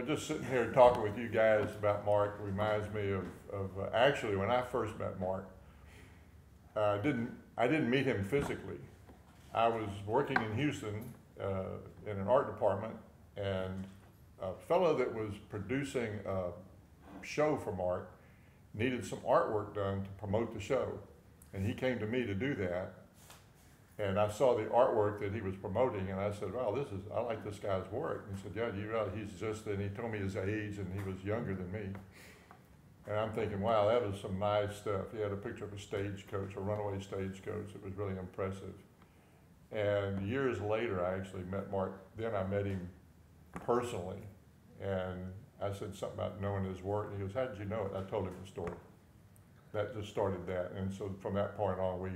know, just sitting here talking with you guys about Mark reminds me of, of, uh, actually, when I first met Mark, I didn't, I didn't meet him physically. I was working in Houston, uh, in an art department, and a fellow that was producing a show for Mark needed some artwork done to promote the show. And he came to me to do that. And I saw the artwork that he was promoting, and I said, "Wow, this is I like this guy's work." And he said, "Yeah, you realize he's just." And he told me his age, and he was younger than me. And I'm thinking, "Wow, that was some nice stuff." He had a picture of a stagecoach, a runaway stagecoach. It was really impressive. And years later, I actually met Mark. Then I met him personally, and I said something about knowing his work. And he goes, "How did you know it?" I told him the story. That just started that, and so from that point on, we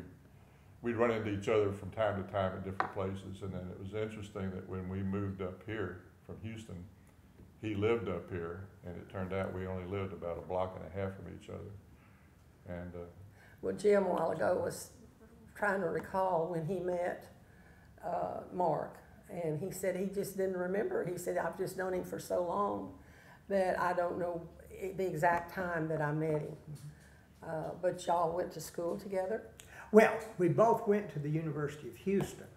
we'd run into each other from time to time at different places. And then it was interesting that when we moved up here from Houston, he lived up here, and it turned out we only lived about a block and a half from each other. And uh, Well, Jim a while ago was trying to recall when he met uh, Mark, and he said he just didn't remember. He said, I've just known him for so long that I don't know the exact time that I met him. Uh, but y'all went to school together? Well, we both went to the University of Houston,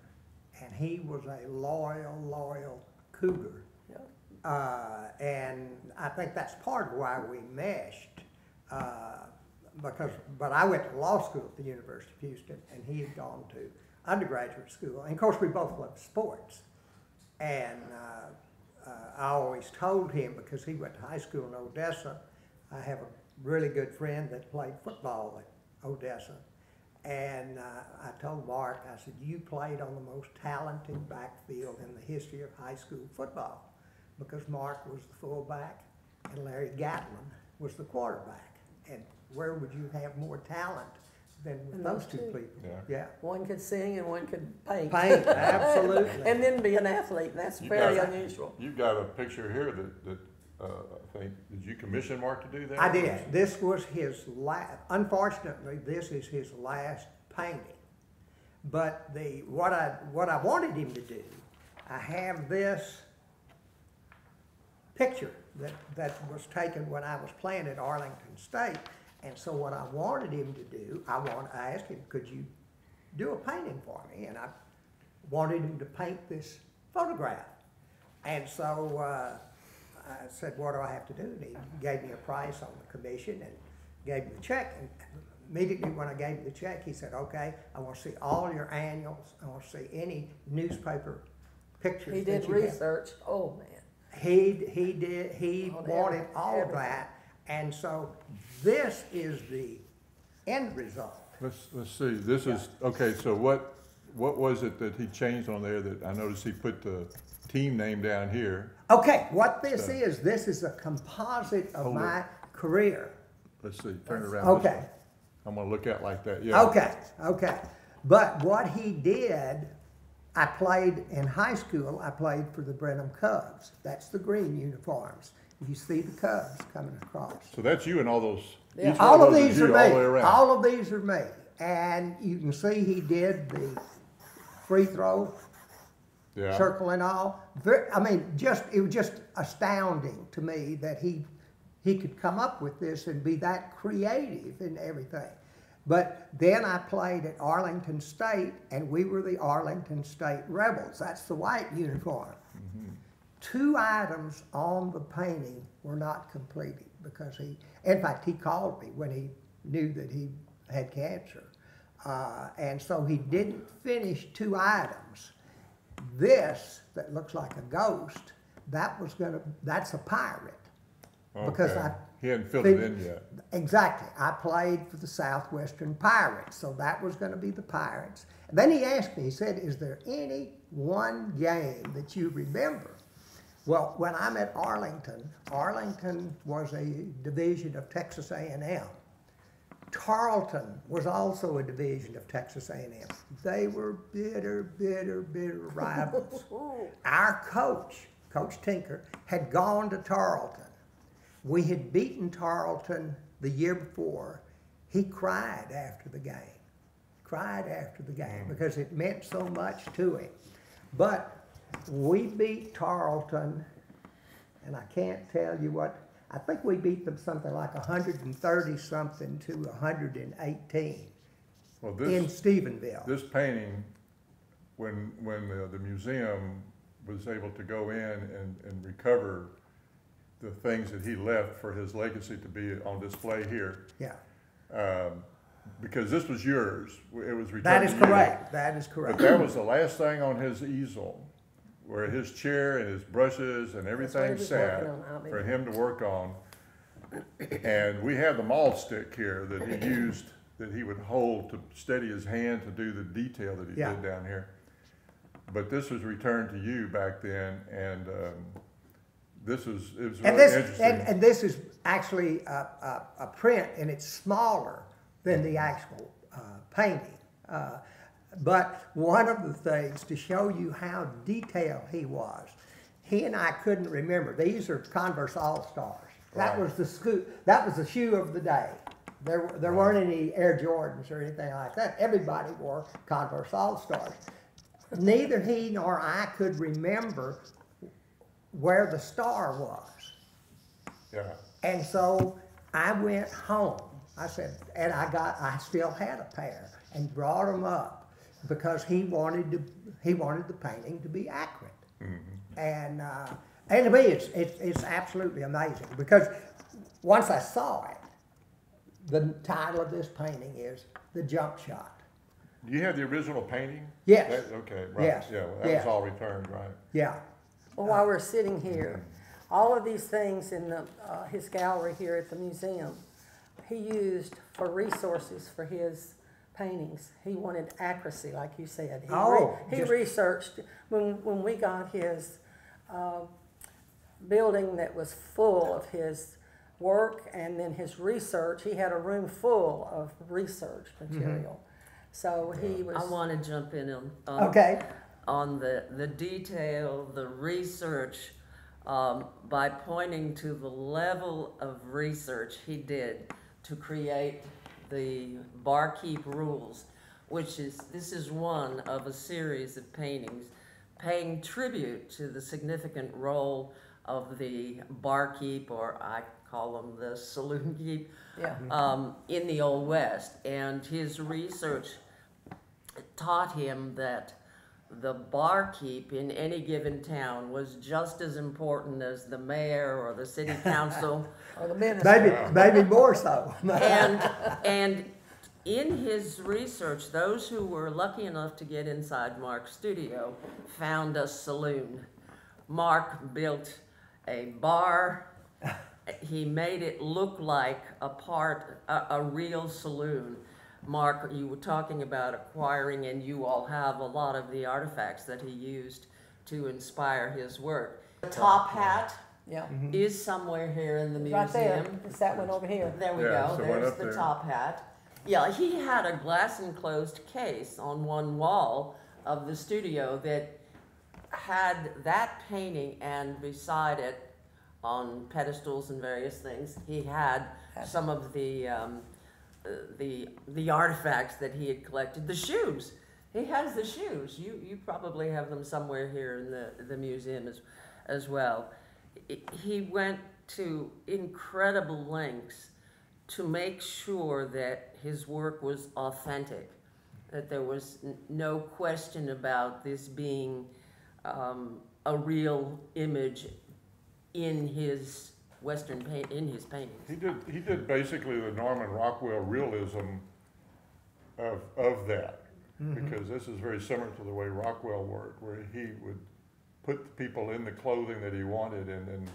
and he was a loyal, loyal Cougar. Yeah. Uh, and I think that's part of why we meshed. Uh, because, but I went to law school at the University of Houston, and he had gone to undergraduate school. And of course, we both loved sports. And uh, uh, I always told him because he went to high school in Odessa. I have a really good friend that played football at Odessa. And uh, I told Mark, I said, you played on the most talented backfield in the history of high school football because Mark was the fullback and Larry Gatlin was the quarterback. And where would you have more talent than with those those two two. people? Yeah. Yeah. One could sing and one could paint. Paint, absolutely. and then be an athlete, and that's You very got- unusual. you've got a picture here that, that uh, I think, did you commission Mark to do that? I did. This was his last, unfortunately, this is his last painting. But the, what I, what I wanted him to do, I have this picture that, that was taken when I was playing at Arlington State. And so what I wanted him to do, I want, I asked him, could you do a painting for me? And I wanted him to paint this photograph. And so, uh, I said, what do I have to do? And he gave me a price on the commission and gave me the check. And immediately when I gave him the check, he said, okay, I want to see all your annuals. I want to see any newspaper pictures He that did you have." research. Oh man. He, he did, he oh, On wanted every- all of everything. that. And so this is the end result. Let's, let's see, this is, okay, so what, what was it that he changed on there that, I noticed he put the team name down here. Okay, what this So- is, this is a composite of Hold it. my career. Let's see, turn it around. Okay. I'm gonna look at it like that, yeah. Okay, okay. But what he did, I played in high school, I played for the Brenham Cubs. That's the green uniforms. You see the Cubs coming across. So that's you and all those, Yeah. All of those these are all me. around. All of these are me. And you can see he did the free throw, Yeah, circle and all. Ver I mean, just, it was just astounding to me that he, he could come up with this and be that creative in everything. But then I played at Arlington State and we were the Arlington State Rebels. That's the white uniform. Mm-hmm. Two items on the painting were not completed because he, in fact, he called me when he knew that he had cancer. Uh, and so he didn't finish two items. This, that looks like a ghost, that was gonna, that's a pirate. because okay. I He hadn't filled it in yet. Exactly. I played for the Southwestern Pirates, so that was going to be the Pirates. And then he asked me, he said, Is there any one game that you remember? Well, when I'm at Arlington, Arlington was a division of Texas A&M. Tarleton was also a division of Texas A&M. They were bitter, bitter, bitter rivals. Our coach, Coach Tinker, had gone to Tarleton. We had beaten Tarleton the year before. He cried after the game. Cried after the game mm. because it meant so much to him. But we beat Tarleton, and I can't tell you what, I think we beat them something like hundred and thirty something to hundred and eighteen Well, in this, Stephenville. this painting, when, when the, the museum was able to go in and, and recover the things that he left for his legacy to be on display here, Yeah, um, because this was yours, it was returned That is to is you. correct, that is But correct. that was the last thing on his easel, where his chair and his brushes and That's what he everything sat working on, I'll be- for him to work on. And we have the mahl stick here that he used, that he would hold to steady his hand to do the detail that he Yeah. did down here. But this was returned to you back then, and, um, this was, it was And really this, and, and this is actually a, a, a print and it's smaller than the actual, uh, painting. Uh, But one of the things to show you how detailed he was, he and I couldn't remember, these are Converse All-Stars. That Right. was the sco- that was the shoe of the day. There, there weren't any Air Jordans or anything like that. Everybody wore Converse All-Stars. Neither he nor I could remember where the star was. Yeah, And so I went home. I said, and I got, I still had a pair and brought them up because he wanted to, he wanted the painting to be accurate. And, uh, and to me, it's, it's, it's absolutely amazing because once I saw it, the title of this painting is The Jump Shot. do you have the original painting? Yes. That- Okay, right, Yes. yeah, well, that was all returned, right? Yeah, Well, while we're sitting here, all of these things in the, uh, his gallery here at the museum, he used for resources for his paintings. He wanted accuracy, like you said. He re- Oh, He just- researched, when, when we got his, uh, building that was full of his work and then his research, he had a room full of research material. So he was. I want to jump in on, on, okay, on the, the detail, the research, um, by pointing to the level of research he did to create the barkeep rules, which is, this is one of a series of paintings paying tribute to the significant role of the barkeep, or I call them the saloon keep, Yeah. um, in the Old West. And his research taught him that the barkeep in any given town was just as important as the mayor or the city council. Or the minister. maybe, maybe more so. and, and in his research, those who were lucky enough to get inside Mark's studio found a saloon. Mark built a bar. He made it look like a part, a, a real saloon. Mark, you were talking about acquiring, and you all have a lot of the artifacts that he used to inspire his work. The top hat Yeah. is somewhere here in the museum. Right there. It's that one over here. There we Yeah, go. it's the There's up the there. top hat. Yeah, he had a glass enclosed case on one wall of the studio that had that painting, and beside it, on pedestals and various things, he had some of the um, the the artifacts that he had collected. The shoes. He has the shoes. You you probably have them somewhere here in the the museum as as well. He went to incredible lengths to make sure that his work was authentic, that there was no question about this being um, a real image in his Western paint in his paintings. He did, he did basically the Norman Rockwell realism of, of that. Because this is very similar to the way Rockwell worked, where he would put the people in the clothing that he wanted and then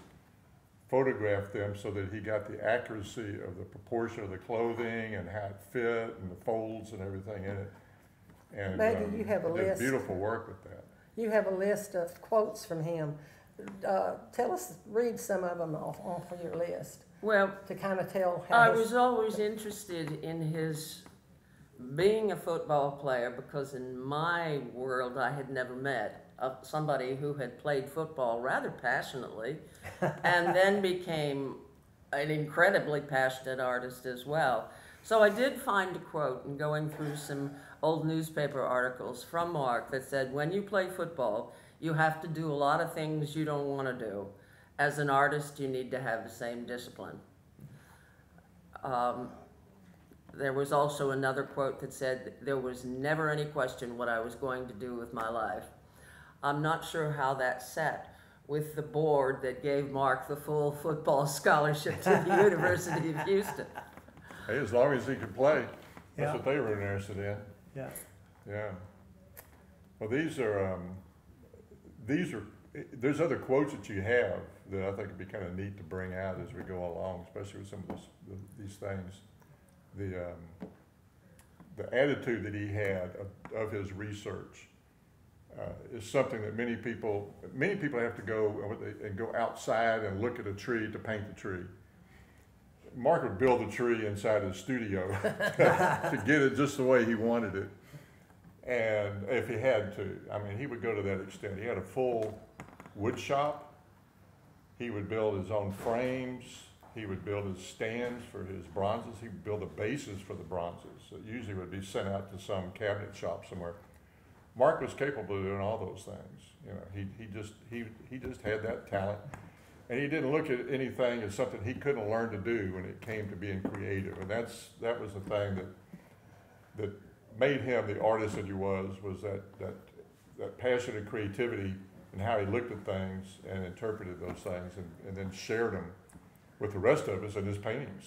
photograph them so that he got the accuracy of the proportion of the clothing and how it fit and the folds and everything in it. And, Maybe um, you have a list. Beautiful work with that. You have a list of quotes from him. Uh, tell us, read some of them off, off of your list Well, to kind of tell how. I was always interested in his being a football player because in my world I had never met uh, somebody who had played football rather passionately and then became an incredibly passionate artist as well. So I did find a quote in going through some old newspaper articles from Mark that said, when you play football, you have to do a lot of things you don't want to do. as an artist, you need to have the same discipline. Um, there was also another quote that said, There was never any question what I was going to do with my life. I'm not sure how that sat with the board that gave Mark the full football scholarship to the University of Houston. Hey, as long as he could play, that's Yeah. what they were interested in. Yeah. Yeah. Well, these are, um, these are, there's other quotes that you have that I think would be kind of neat to bring out as we go along, especially with some of this, the- these things. The, um, the attitude that he had of, of his research, uh, is something that many people, many people have to go they- and go outside and look at a tree to paint the tree. Mark would build a tree inside his studio to get it just the way he wanted it. And if he had to, I mean, he would go to that extent. He had a full wood shop. He would build his own frames. He would build his stands for his bronzes. He would build the bases for the bronzes. That usually would be sent out to some cabinet shop somewhere. Mark was capable of doing all those things. You know, he, he just, he, he just had that talent. And he didn't look at anything as something he couldn't learn to do when it came to being creative. And that's, that was the thing that, that made him the artist that he was, was that, that, that passion and creativity and how he looked at things and interpreted those things and, and then shared them with the rest of us in his paintings.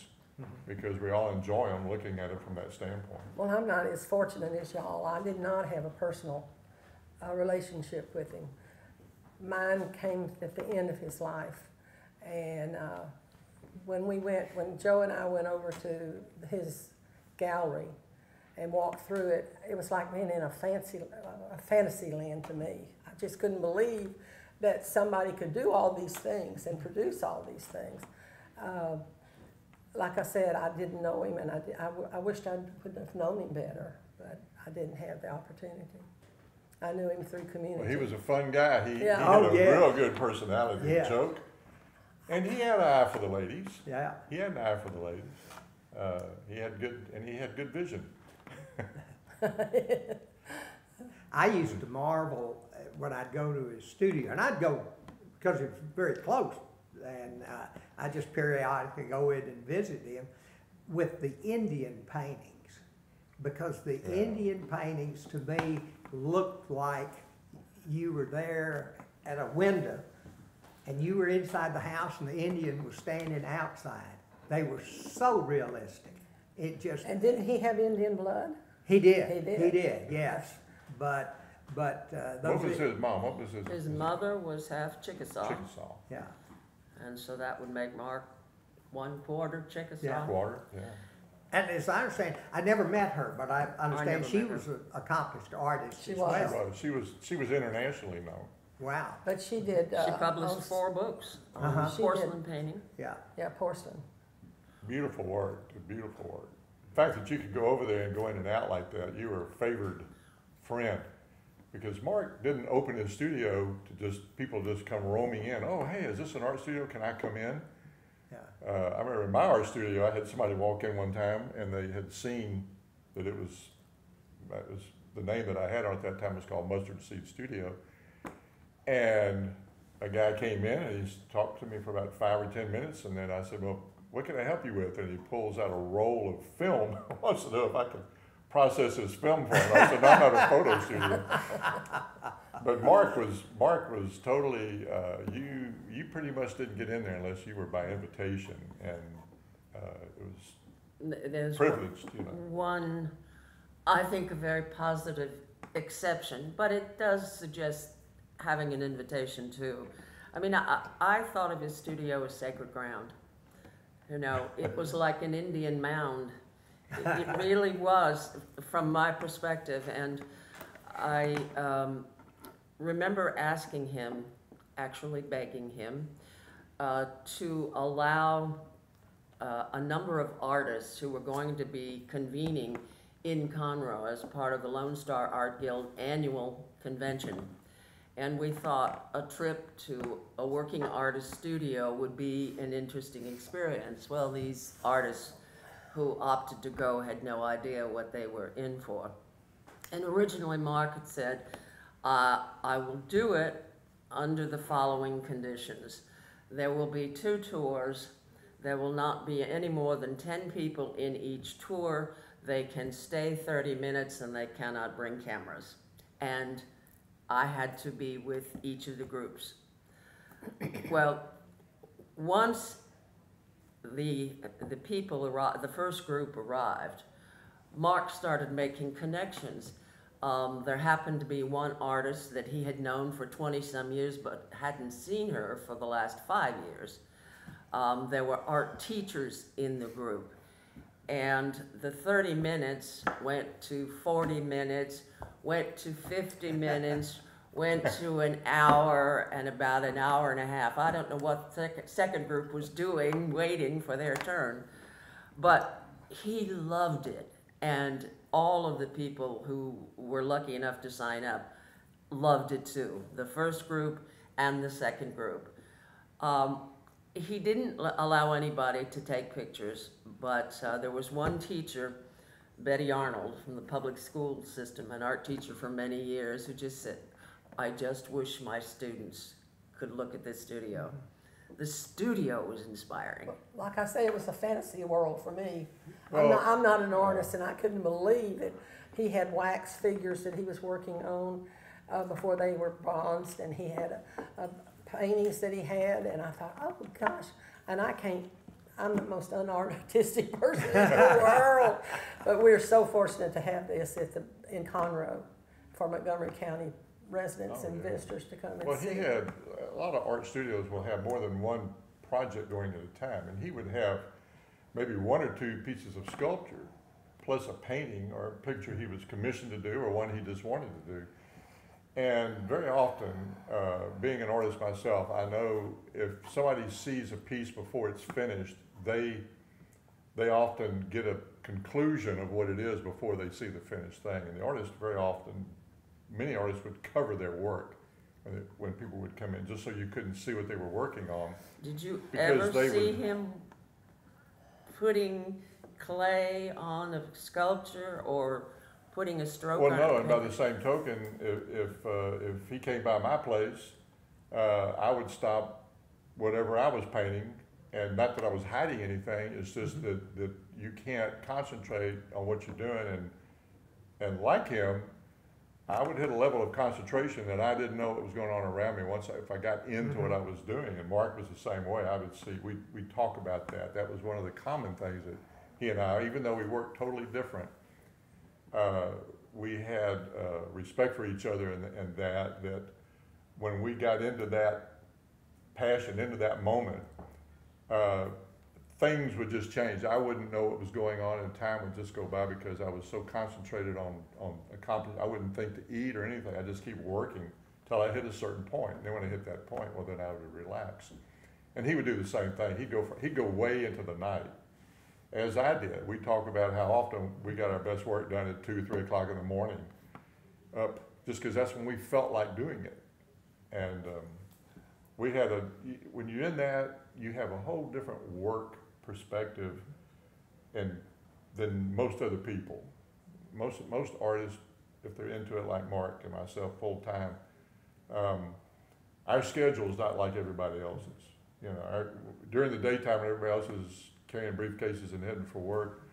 Because we all enjoy them looking at it from that standpoint. Well, I'm not as fortunate as y'all. I did not have a personal uh, relationship with him. Mine came at the end of his life. And uh, when we went, when Joe and I went over to his gallery and walked through it, it was like being in a fancy, a fantasy land to me. I just couldn't believe that somebody could do all these things and produce all these things. Uh, like I said, I didn't know him, and I, di- I, w- I wished I would have known him better, but I didn't have the opportunity. I knew him through community. Well, he was a fun guy. He, he had Oh, a yeah. real good personality, Yeah. joke. And he had an eye for the ladies. Yeah. He had an eye for the ladies. Uh, he had good, and he had good vision. I used to marvel when I'd go to his studio, and I'd go because it was very close, and uh, I just periodically go in and visit him with the Indian paintings, because the Yeah. Indian paintings to me looked like you were there at a window, and you were inside the house, and the Indian was standing outside. They were so realistic. It just And didn't he have Indian blood? he did. He did. He did. Yes, but but uh, those. What was his mom? What was his? His mother was half Chickasaw, Chickasaw. Yeah. and so that would make Mark one quarter Chickasaw. Yeah. Quarter, yeah. And as I understand, I never met her, but I understand never she was an accomplished artist She as was. She well. was, she was, she was internationally known. Wow. But she did. Uh, She published on- four books Uh-huh. on She porcelain painting. Yeah. Yeah, porcelain. Beautiful work, beautiful work. The fact that you could go over there and go in and out like that, you were a favored friend. Because Mark didn't open his studio to just, people just come roaming in. Oh, hey, is this an art studio? Can I come in? Yeah. Uh, I remember in my art studio, I had somebody walk in one time and they had seen that it was, that was, the name that I had on at that time was called Mustard Seed Studio. And a guy came in and he talked to me for about five or ten minutes and then I said, well, what can I help you with? And he pulls out a roll of film, wants to know if I can process his film for him. I said, I'm not a photo studio. But Mark was, Mark was totally, uh, you, you pretty much didn't get in there unless you were by invitation, and, uh, it was There's privileged, you know. one, I think, a very positive exception, but it does suggest having an invitation too. I mean, I, I thought of his studio as sacred ground. You know, it was like an Indian mound. It, it really was, from my perspective, and I um, remember asking him, actually begging him, uh, to allow uh, a number of artists who were going to be convening in Conroe as part of the Lone Star Art Guild annual convention. And we thought a trip to a working artist studio would be an interesting experience. Well, these artists who opted to go had no idea what they were in for. And originally, Mark had said, uh, I will do it under the following conditions There will be two tours. There will not be any more than ten people in each tour. They can stay thirty minutes and they cannot bring cameras. And I had to be with each of the groups. Well, once the, the people arrived, the first group arrived, Mark started making connections. Um, there happened to be one artist that he had known for 20 some years but hadn't seen her for the last five years. Um, there were art teachers in the group. And the 30 minutes went to 40 minutes, went to 50 minutes, went to an hour and about an hour and a half. I don't know what the second, second group was doing, waiting for their turn. But he loved it. And all of the people who were lucky enough to sign up loved it too. The first group and the second group. Um, he didn't l- allow anybody to take pictures, but uh, there was one teacher, Betty Arnold from the public school system, an art teacher for many years, who just said, I just wish my students could look at this studio. The studio was inspiring. Like I say, it was a fantasy world for me. I'm not, I'm not an artist, and I couldn't believe that he had wax figures that he was working on uh, before they were bronzed, and he had a, a paintings that he had, and I thought, oh gosh, and I can't. I'm the most unartistic person in the world, but we're so fortunate to have this at the in Conroe for Montgomery County residents Oh, and yeah. visitors to come and Well, see. he had, a lot of art studios will have more than one project going at a time, and he would have maybe one or two pieces of sculpture, plus a painting or a picture he was commissioned to do, or one he just wanted to do. And very often, uh, being an artist myself, I know if somebody sees a piece before it's finished, they, they often get a conclusion of what it is before they see the finished thing. And the artist very often, many artists would cover their work when, it, when people would come in, just so you couldn't see what they were working on. Did you ever see would- him putting clay on a sculpture or putting a stroke Well, on no, and by the same token, if, if, uh, if he came by my place, uh, I would stop whatever I was painting, and not that I was hiding anything, it's just that, that you can't concentrate on what you're doing, and, and like him, I would hit a level of concentration that I didn't know what was going on around me once, I- if I got into what I was doing, and Mark was the same way, I would see, we, we talk about that, that was one of the common things that he and I, even though we worked totally different, uh, we had uh, respect for each other and, and that, that when we got into that passion, into that moment, uh, things would just change. I wouldn't know what was going on and time would just go by because I was so concentrated on, on accomplishing, I wouldn't think to eat or anything. I just keep working till I hit a certain point. And then when I hit that point, well, then I would relax. And he would do the same thing. He'd go, for, he'd go way into the night as I did. We talk about how often we got our best work done at two, three o'clock in the morning, up just because that's when we felt like doing it. And um, we had a when you're in that, you have a whole different work perspective, and than most other people. Most most artists, if they're into it like Mark and myself full time, um, our schedule is not like everybody else's. You know, our, during the daytime when everybody else is carrying briefcases and heading for work,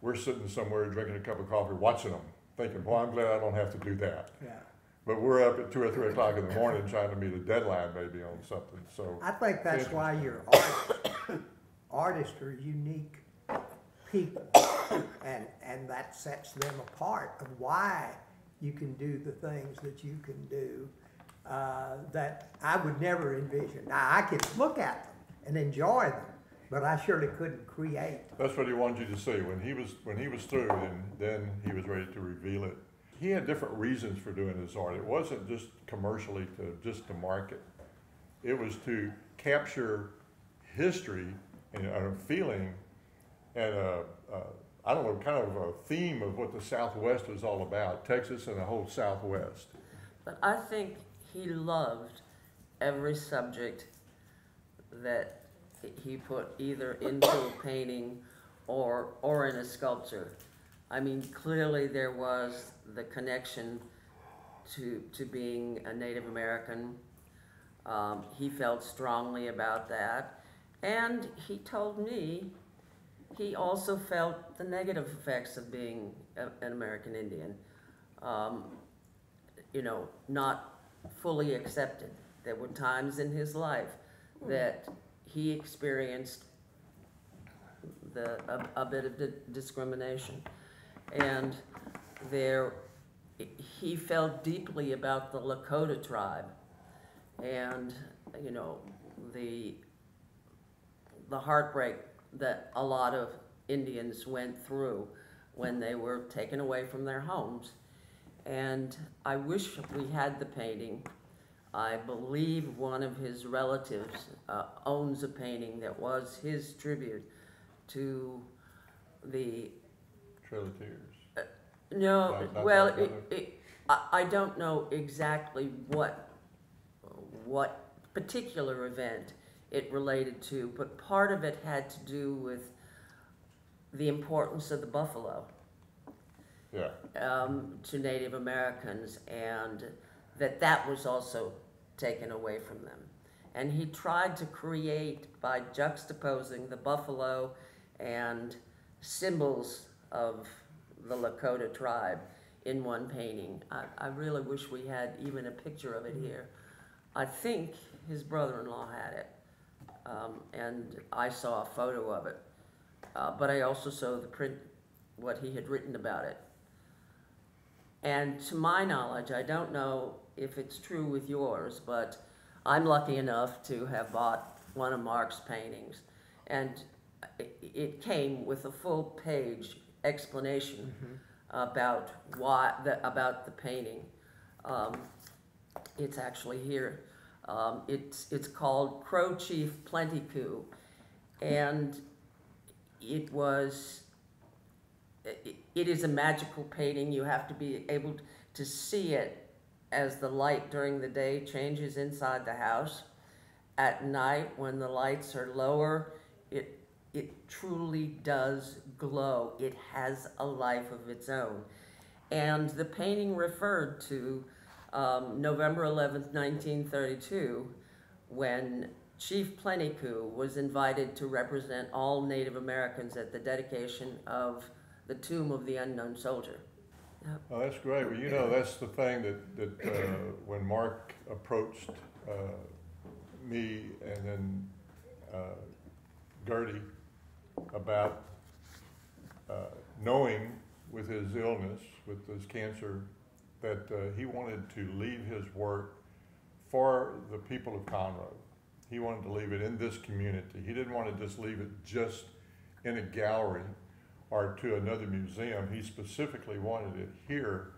we're sitting somewhere drinking a cup of coffee, watching them, thinking, "Well, I'm glad I don't have to do that." Yeah. But we're up at two or three o'clock in the morning trying to meet a deadline maybe on something. So I think that's why your artists, artists are unique people. And, and that sets them apart of why you can do the things that you can do, uh, that I would never envision. Now, I can look at them and enjoy them, but I surely couldn't create. that's what he wanted you to see. When he was when he was through, and then he was ready to reveal it. He had different reasons for doing his art. It wasn't just commercially to just to market. It was to capture history and a feeling and a, a I don't know, kind of a theme of what the Southwest was all about, Texas and the whole Southwest. But I think he loved every subject that he put either into a painting or, or in a sculpture. I mean, clearly there was the connection to, to being a Native American. Um, he felt strongly about that. And he told me he also felt the negative effects of being a, an American Indian. Um, you know, not fully accepted. There were times in his life that he experienced the, a, a bit of di- discrimination. And there, he felt deeply about the Lakota tribe and, you know, the, the heartbreak that a lot of Indians went through when they were taken away from their homes. And I wish we had the painting. I believe one of his relatives uh, owns a painting that was his tribute to the Trail of Tears. no, Not- not well, it, it, I, I don't know exactly what, what particular event it related to, but part of it had to do with the importance of the buffalo. Yeah, um, to Native Americans, and that that was also taken away from them. And he tried to create by juxtaposing the buffalo and symbols of the Lakota tribe in one painting. I, I really wish we had even a picture of it here. I think his brother-in-law had it, um, and I saw a photo of it. Uh, but I also saw the print, what he had written about it. And to my knowledge, I don't know if it's true with yours, but I'm lucky enough to have bought one of Mark's paintings. And it, came with a full page explanation about why, the, about the painting. Um, it's actually here. Um, it's, it's called Crow Chief Plenty Coups. And it was it it is a magical painting. You have to be able to see it as the light during the day changes inside the house. At night, when the lights are lower, it, it truly does glow. It has a life of its own. And the painting referred to um, November 11th, 1932, when Chief Plenty Coups was invited to represent all Native Americans at the dedication of the tomb of the unknown soldier. Oh, that's great. Well, you know, that's the thing that, that, uh, when Mark approached, uh, me and then, uh, Gertie about, uh, knowing with his illness, with his cancer, that, uh, he wanted to leave his work for the people of Conroe. He wanted to leave it in this community. He didn't want to just leave it just in a gallery or to another museum. He specifically wanted it here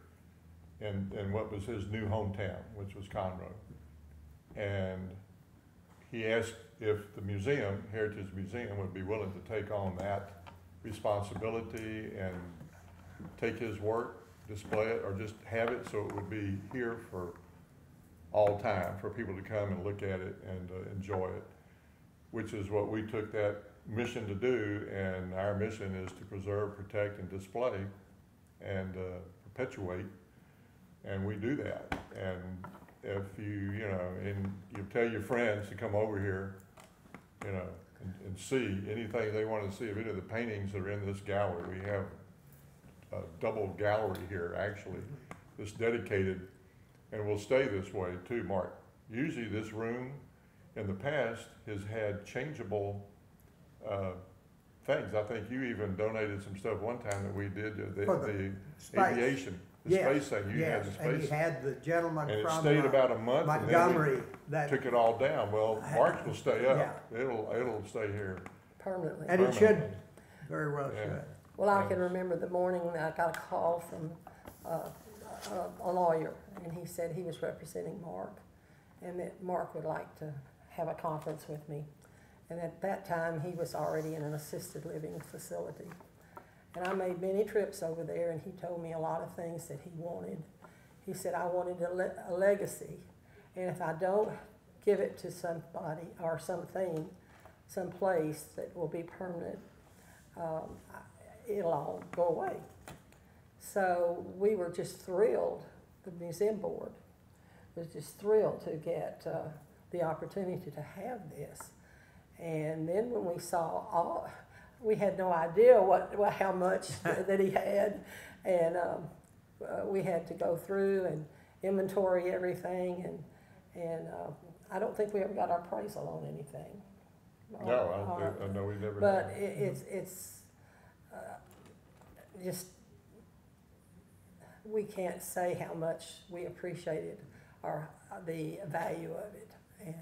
in, in what was his new hometown, which was Conroe. And he asked if the museum, Heritage Museum, would be willing to take on that responsibility and take his work, display it, or just have it so it would be here for all time, for people to come and look at it and uh, enjoy it, which is what we took that mission to do, and our mission is to preserve, protect, and display and uh, perpetuate, and we do that. And if you, you know, and you tell your friends to come over here, you know, and, and see anything they want to see of any of the paintings that are in this gallery. We have a double gallery here, actually, that's dedicated, and will stay this way too, Mark. Usually this room, in the past, has had changeable, uh, things. I think you even donated some stuff one time that we did, uh, the, For the the space. aviation, the Yes, space thing, you had Yes, the and you space. had the gentleman And it from stayed uh, about a month, and then we Montgomery, that, took it all down. Well, Mark's will stay up. Yeah. It'll, it'll stay here. permanently. and it should, permanently. very well Yeah. should. Well, I can remember the morning that I got a call from uh, a- a lawyer, and he said he was representing Mark, and that Mark would like to have a conference with me. And at that time, he was already in an assisted living facility. And I made many trips over there, and he told me a lot of things that he wanted. He said, I wanted a, le- a legacy, and if I don't give it to somebody or something, some place that will be permanent, um, it'll all go away. So we were just thrilled, the museum board was just thrilled to get uh, the opportunity to have this. And then when we saw all, we had no idea what, what how much that he had, and um, uh, we had to go through and inventory everything, and and uh, I don't think we ever got our appraisal on anything. No, Or- I, or- I know we never. but it, it's, it's, uh, just, we can't say how much we appreciated our, the value of it. And,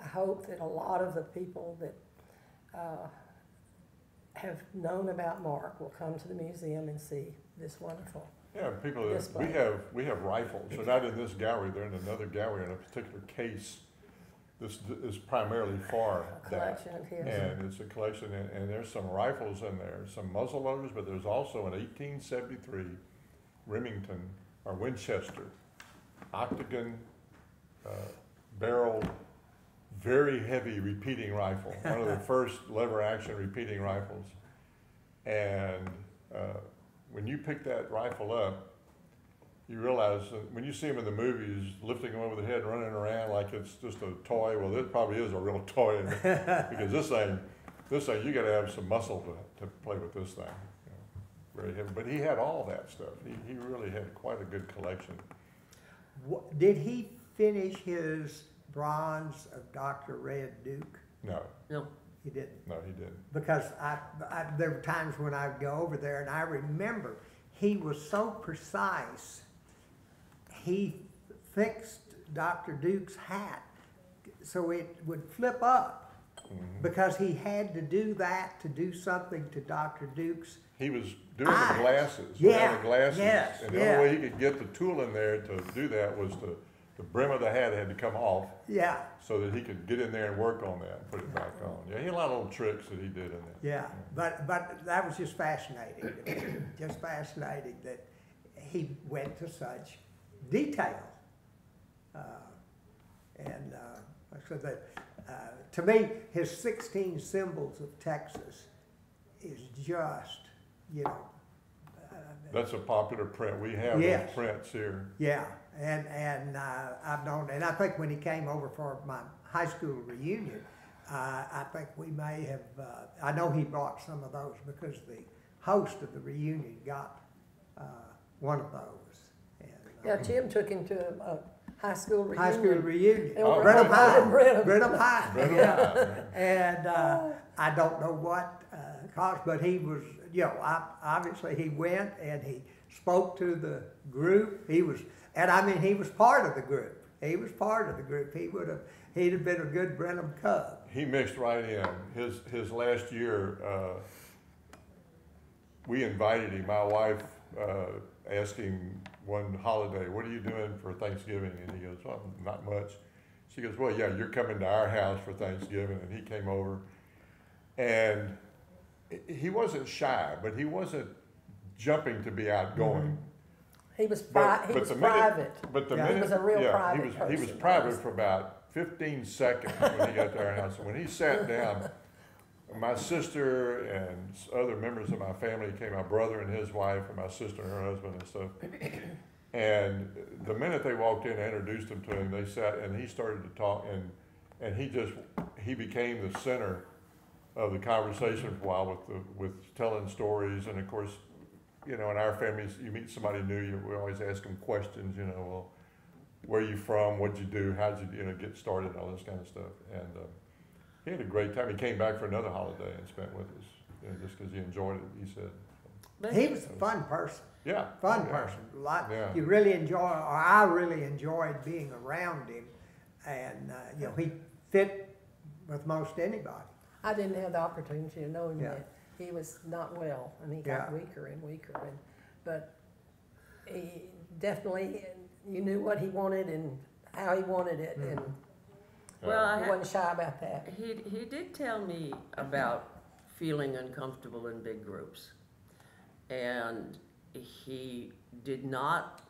I hope that a lot of the people that, uh, have known about Mark will come to the museum and see this wonderful. Yeah, people, that- we have, we have rifles, they're not in this gallery, they're in another gallery in a particular case. This is primarily for A that. collection his. And it's a collection, and, and there's some rifles in there, some muzzle loaders, but there's also an eighteen seventy-three Remington, or Winchester, octagon, uh, barreled, very heavy repeating rifle, one of the first lever-action repeating rifles. And, uh, when you pick that rifle up, you realize that when you see them in the movies, lifting them over the head, running around like it's just a toy, well, this probably is a real toy. Because this thing, this thing, you gotta have some muscle to, to play with this thing. you know, Very heavy, but he had all that stuff. He, he really had quite a good collection. Wha- Did he finish his bronze of Dr. Red Duke? No, No, He didn't. no, he didn't. Because I, I, there were times when I'd go over there and I remember he was so precise. He fixed Dr. Duke's hat so it would flip up Mhm. because he had to do that to do something to Dr. Duke's. He was doing the Eyes. glasses, Yeah, the glasses. yes, And the yeah. only way he could get the tool in there to do that was to, the brim of the hat had to come off Yeah, so that he could get in there and work on that and put it back on. Yeah, he had a lot of little tricks that he did in there. yeah. But, but that was just fascinating. just fascinating that he went to such detail. Uh, and uh, so that, uh, to me, his 16 symbols of Texas is just, you know, uh, That's a popular print. We have those prints here. yeah. And, and uh, I've known, and I think when he came over for my high school reunion, uh, I think we may have, uh, I know he brought some of those because the host of the reunion got uh, one of those. And, uh, Yeah, Jim took him to a, a high school reunion. High school reunion. And Oh, Brenham right. High. Brenham. Brenham High. Brenham yeah. High, And uh, I don't know what uh, caused, but he was, you know, I, obviously he went and he spoke to the group. He was, and I mean, he was part of the group. He was part of the group. He would have, he'd have been a good Brenham Cub. He mixed right in. His, his last year, uh, we invited him. My wife, uh, asked him one holiday, what are you doing for Thanksgiving? And he goes, well, not much. She goes, well, yeah, you're coming to our house for Thanksgiving. And he came over and he- he wasn't shy, but he wasn't jumping to be outgoing. Mm-hmm. He was But- he but was the minute- private. But the Yeah. minute. He was a real yeah, private he was, He was person. private for about fifteen seconds when he got to our house. And when he sat down, my sister and s- other members of my family came, my brother and his wife, and my sister and her husband and stuff. And the minute they walked in, I introduced him to him, they sat, and he started to talk, and, and he just, he became the center of the conversation for a while with the, with telling stories, and of course, you know, in our families, you meet somebody new, you, we always ask them questions, you know, well, where are you from, what'd you do, how'd you, you know, get started, all this kind of stuff, and, uh, he had a great time, he came back for another holiday and spent with us, you know, just because he enjoyed it, he said, but He was a fun person. yeah. Fun yeah. person. A lot, Yeah. You really enjoy, or I really enjoyed being around him. And, uh, you know, he fit with most anybody. I didn't have the opportunity to know him Yeah. yet. He was not well, and he got Yeah. weaker and weaker. And but he definitely, you knew what he wanted and how he wanted it, Mm-hmm. and Well, I he ha- wasn't shy about that. he, he did tell me about feeling uncomfortable in big groups. And he did not,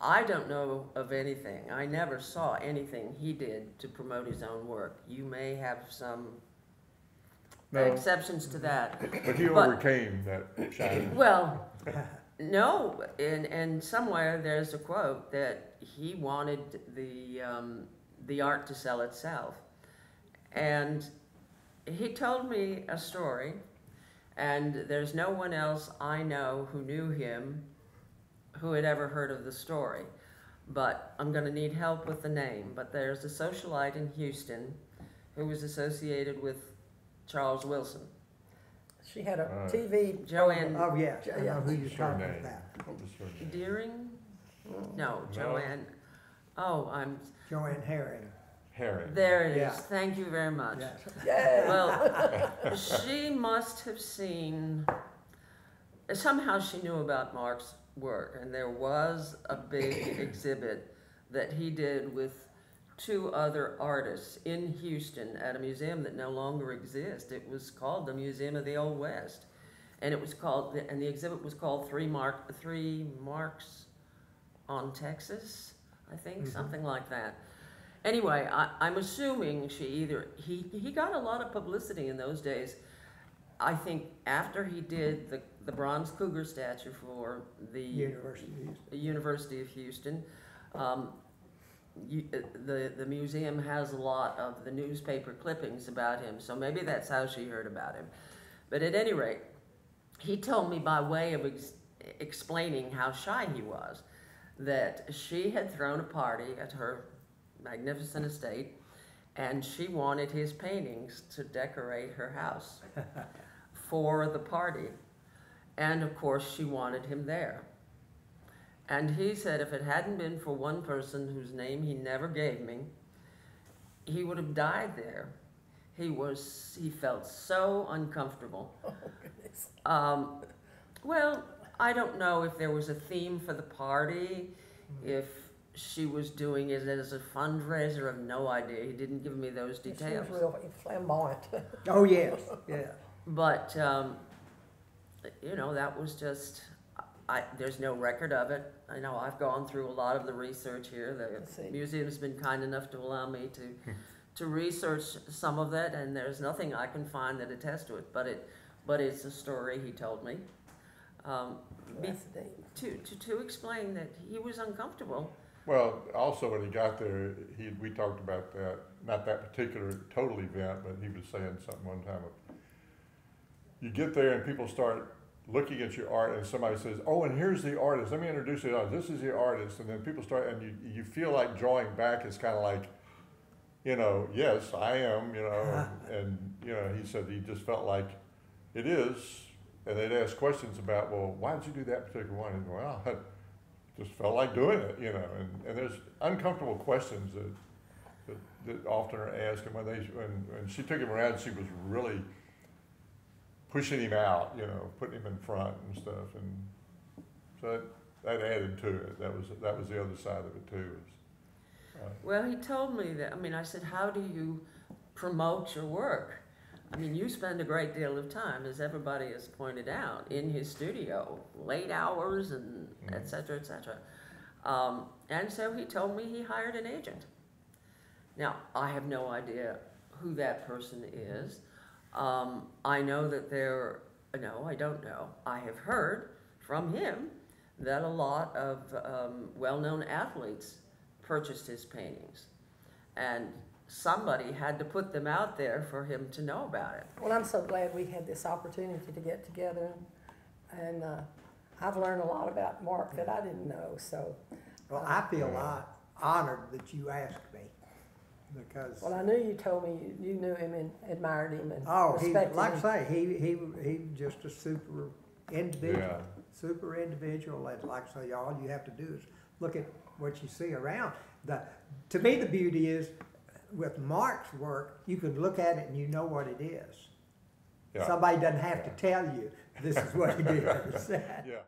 I don't know of anything, I never saw anything he did to promote his own work. You may have some No. exceptions to that. But he But- overcame that shyness. Well, no, and, and somewhere there's a quote that he wanted the, um, the art to sell itself. And he told me a story, and there's no one else I know who knew him who had ever heard of the story. But I'm going to need help with the name. But there's a socialite in Houston who was associated with Charles Wilson. She had a Right. TV. Joanne Oh, yes, I know Yeah. who you're What's her talking name? about. What was her name? Deering? Mm. No, No. Joanne. Oh, I'm Joanne Herring, Herring. there. It is. Yeah. Thank you very much. yes. Yeah. Well, she must have seen, somehow she knew about Mark's work, and there was a big exhibit that he did with two other artists in Houston at a museum that no longer exists. It was called the Museum of the Old West. And it was called, and the exhibit was called Three Mark, Three Marks on Texas, I think, Mhm. something like that. Anyway, I, I'm assuming she either, he, he got a lot of publicity in those days. I think after he did the, the bronze cougar statue for the University of Houston. University of Houston, um, you, uh, the, the museum has a lot of the newspaper clippings about him, so maybe that's how she heard about him. But at any rate, he told me by way of ex- explaining how shy he was that she had thrown a party at her magnificent estate and she wanted his paintings to decorate her house for the party. And of course, she wanted him there. And he said if it hadn't been for one person whose name he never gave me, he would have died there. He was, he felt so uncomfortable. Oh, goodness. Um, well, I don't know if there was a theme for the party, if she was doing it as a fundraiser, I have no idea. He didn't give me those details. She was details. real flamboyant. Oh, yes, yeah. But, um, you know, that was just, I, there's no record of it. I know I've gone through a lot of the research here. The museum's been kind enough to allow me to, to research some of that, and there's nothing I can find that attests to it, but it, but it's a story he told me. Um, be- to, to, to explain that he was uncomfortable. Well, also when he got there, he, we talked about that, not that particular total event, but he was saying something one time. of, You get there and people start looking at your art and somebody says, oh, and here's the artist, let me introduce you. To the this is the artist, and then people start, and you, you feel like drawing back is kind of like, you know, yes, I am, you know, and, and, you know, he said he just felt like it is, and they'd ask questions about, well, why did you do that particular one? And well, I just felt like doing it, you know, and, and there's uncomfortable questions that, that, that often are asked, and when they, when, when she took him around, she was really pushing him out, you know, putting him in front and stuff, and so that, that added to it, that was, that was the other side of it too, is, uh, Well, he told me that, I mean, I said, how do you promote your work? I mean, you spend a great deal of time, as everybody has pointed out, in his studio, late hours and et Mhm. cetera, et cetera. Um, and so he told me he hired an agent. Now, I have no idea who that person is. Um, I know that there, no, I don't know. I have heard from him that a lot of um, well-known athletes purchased his paintings. And somebody had to put them out there for him to know about it. Well, I'm so glad we had this opportunity to get together, and uh, I've learned a lot about Mark that I didn't know, so. Well, I feel uh, honored that you asked me, because, Well, I knew you told me you, you knew him and admired him and oh, he, respected like I say, he, he, he just a super individual. Yeah. Super individual, and like I say, all you have to do is look at what you see around. The, to me, the beauty is, with Mark's work, you can look at it and you know what it is. yeah, Somebody doesn't have to tell you, this is what it is. yeah.